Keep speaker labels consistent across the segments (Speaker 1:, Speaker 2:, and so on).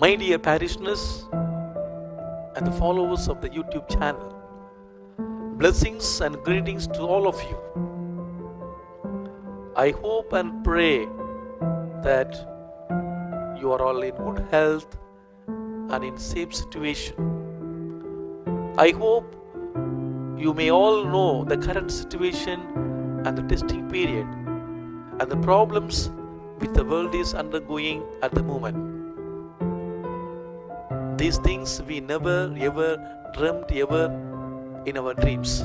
Speaker 1: My dear parishioners and the followers of the YouTube channel, blessings and greetings to all of you. I hope and pray that you are all in good health and in safe situation. I hope you may all know the current situation and the testing period and the problems which the world is undergoing at the moment. These things we never ever dreamt ever in our dreams.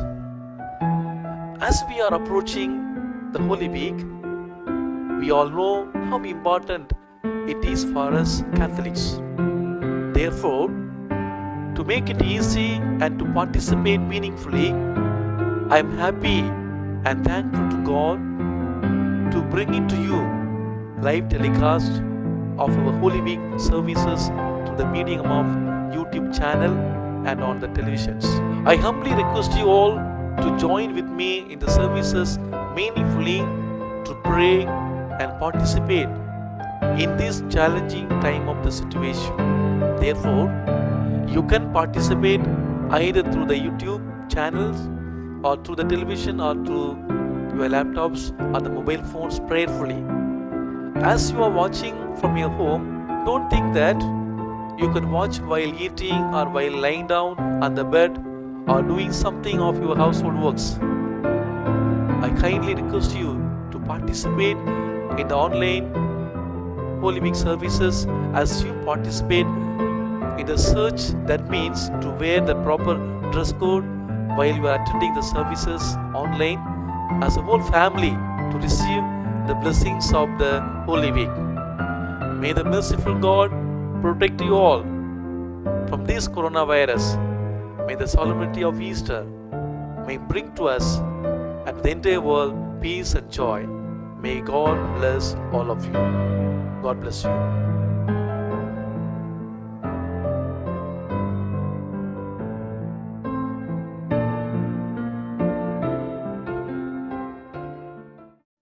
Speaker 1: As we are approaching the Holy Week, we all know how important it is for us Catholics. Therefore, to make it easy and to participate meaningfully, I am happy and thankful to God to bring it to you live telecast of our Holy Week services through the medium of YouTube channel and on the televisions. I humbly request you all to join with me in the services meaningfully to pray and participate in this challenging time of the situation. Therefore, you can participate either through the YouTube channels or through the television or through your laptops or the mobile phones prayerfully. As you are watching from your home, don't think that you can watch while eating or while lying down on the bed or doing something of your household works. I kindly request you to participate in the online Holy Week services as you participate in the search that means to wear the proper dress code while you are attending the services online as a whole family to receive the blessings of the Holy Week. May the merciful God protect you all from this coronavirus. May the solemnity of Easter may bring to us and the entire world peace and joy. May God bless all of you. God bless you.